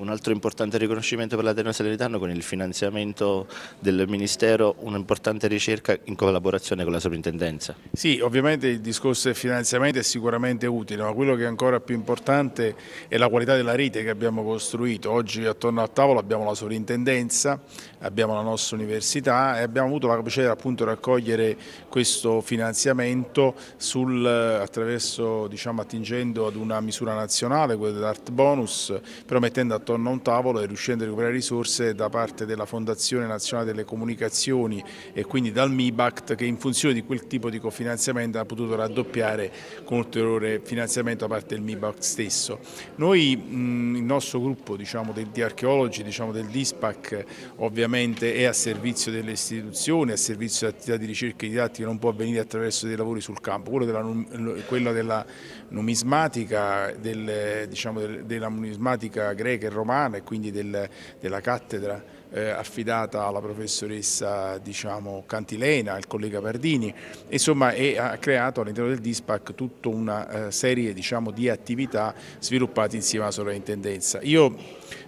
Un altro importante riconoscimento per l'Ateneo Salernitano con il finanziamento del Ministero, un'importante ricerca in collaborazione con la Sovrintendenza. Sì, ovviamente il discorso del finanziamento è sicuramente utile, ma quello che è ancora più importante è la qualità della rete che abbiamo costruito. Oggi attorno al tavolo abbiamo la Sovrintendenza, abbiamo la nostra università e abbiamo avuto la capacità appunto di raccogliere questo finanziamento sul, attraverso, diciamo, attingendo ad una misura nazionale, quella dell'Art Bonus, però mettendo a attorno a un tavolo e riuscendo a recuperare risorse da parte della Fondazione Nazionale delle Comunicazioni e quindi dal MIBACT che in funzione di quel tipo di cofinanziamento ha potuto raddoppiare con ulteriore finanziamento da parte del MIBACT stesso. Noi, il nostro gruppo diciamo, di archeologi diciamo, del DISPAC ovviamente è a servizio delle istituzioni, a servizio di attività di ricerca e didattica, non può avvenire attraverso dei lavori sul campo, quello della, quello della numismatica, del, diciamo, della numismatica greca e romana e quindi del, della cattedra eh, affidata alla professoressa diciamo, Cantilena, al collega Pardini, insomma e ha creato all'interno del DISPAC tutta una eh, serie diciamo, di attività sviluppate insieme alla sovrintendenza. Io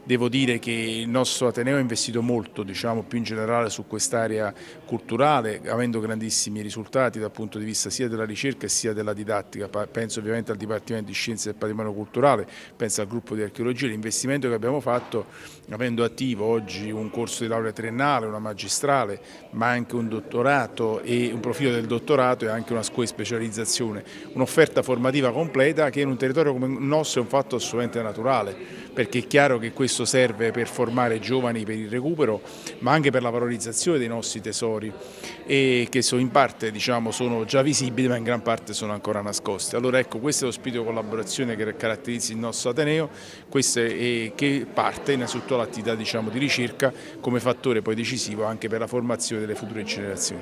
devo dire che il nostro Ateneo ha investito molto diciamo, più in generale su quest'area culturale, avendo grandissimi risultati dal punto di vista sia della ricerca sia della didattica, penso ovviamente al Dipartimento di Scienze del Patrimonio Culturale, penso al gruppo di archeologia, l'investimento che abbiamo fatto avendo attivo oggi un corso di laurea triennale, una magistrale, ma anche un dottorato e un profilo del dottorato e anche una scuola di specializzazione, un'offerta formativa completa che in un territorio come il nostro è un fatto assolutamente naturale, perché è chiaro che questo serve per formare giovani per il recupero, ma anche per la valorizzazione dei nostri tesori e che sono in parte diciamo, sono già visibili ma in gran parte sono ancora nascosti. Allora ecco, questo è lo spirito di collaborazione che caratterizza il nostro Ateneo, questo è, che parte innanzitutto dall'attività diciamo, di ricerca come fattore poi decisivo anche per la formazione delle future generazioni.